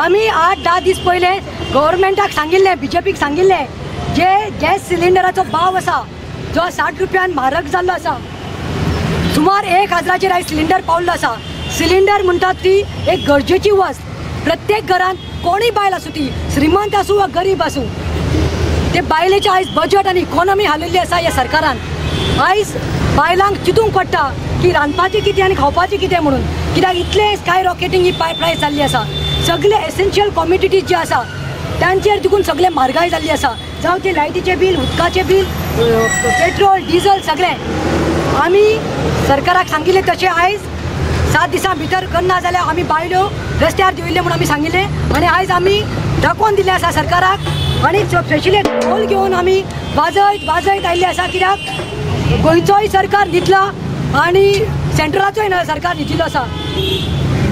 आमी आठ दहा दीस पयले गव्हर्मेंटाक सांगिल्लें बी जे पीक सांगिल्लें जे गॅस सिलिंडराचो भाव आसा जो साठ रुपयान म्हारग जाल्लो आसा सुमार एक हजाराचेर आयज सिलिंडर पावल्लो आसा सिलिंडर म्हणटात ती एक गरजेची वस्त. प्रत्येक घरान कोणी बायल आसूं ती श्रीमंत आसूं वा गरीब आसूं ते बायलेचे आयज बजट आनी इकॉनॉमी हालिल्ली आसा ह्या सरकारान. आयज बायलांक चिंतूंक पडटा की रांदपाचें कितें आनी खावपाचें कितें म्हणून. कित्याक इतलें स्काय रॉकेटींग ही पाय प्रायस जाल्ली आसा सगळे एसेन्शियल कॉमिडिटीज जे आसा तांचेर देखून सगळे म्हारगाय जाल्ली आसा जावं ते लायटीचें बील उदकाचें बील पेट्रोल डिझल सगळें. आमी सरकाराक सांगिल्लें तशें आयज सात दिसां भितर करना जाल्यार आमी बायल्यो रस्त्यार देंवयल्ले म्हणून आमी सांगिल्लें आनी आयज आमी दाखोवन दिलें आसा सरकाराक. आनी स्पेशली ढोल घेवन आमी वाजयत वाजयत आयिल्ले आसा कित्याक? गोंयचोय सरकार न्हिदला आनी सेंट्रलाचोय सरकार न्हिदिल्लो आसा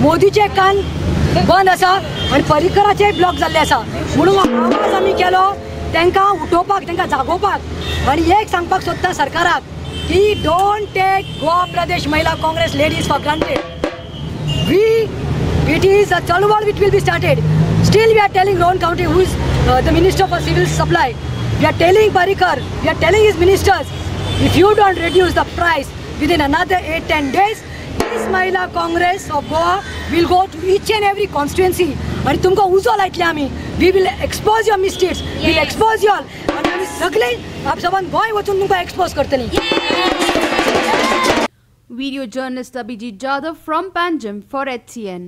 मोदीचे कान बंद आसा आनी परिकराचे ब्लॉक जाल्ले आसा म्हणून आवाज आमी केलो. तांकां उठोवपाक तांकां जागोवपाक आनी एक सांगपाक सोदता सरकाराक की don't take Goa Pradesh Mahila Congress ladies for granted we it is a चळवळ which will be started still we are telling Rohan Khaunte who is the minister for civil supply we are telling Parrikar we are telling is ministers if you don't reduce the price within another eight ten days this Mahila Congress of Goa will go to each and every constituency आणि तुमकां उजो लायतले आमी we will expose your mistakes will expose your आनी आमी सगळे आपसाबान गोंय वचून तुमकां एक्सपोज करतली Video journalist Abhijit Jadhav from Panjim for HCN.